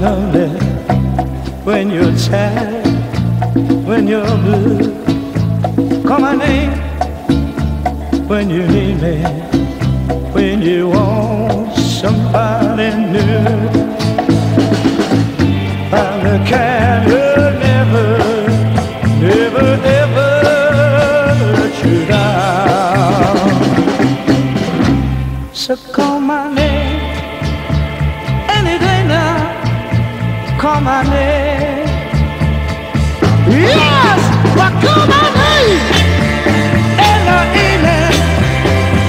lonely, when you're sad, when you're blue. Call my name when you need me, when you want somebody new. I'm the kind who never, never, never let you down. So call my name my. Yes, my. In the evening,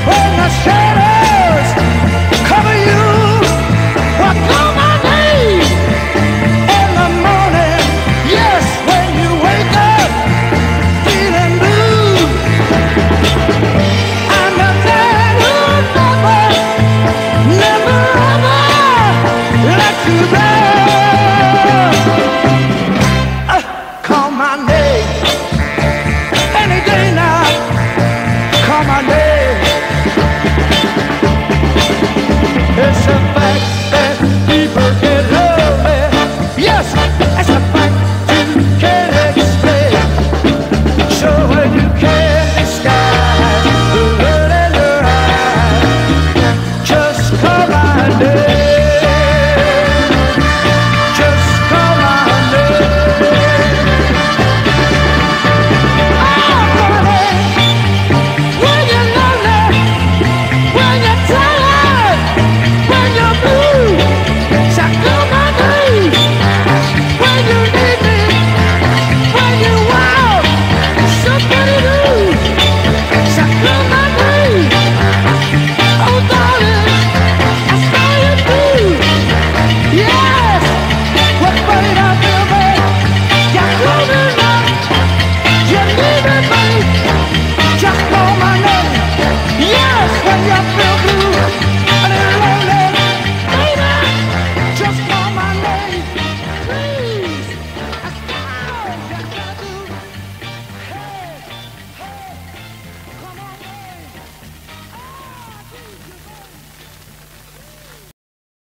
when the shadows cover you, my. In the morning, yes, when you wake up feeling blue, I'm the man who never, never ever let you. Monday.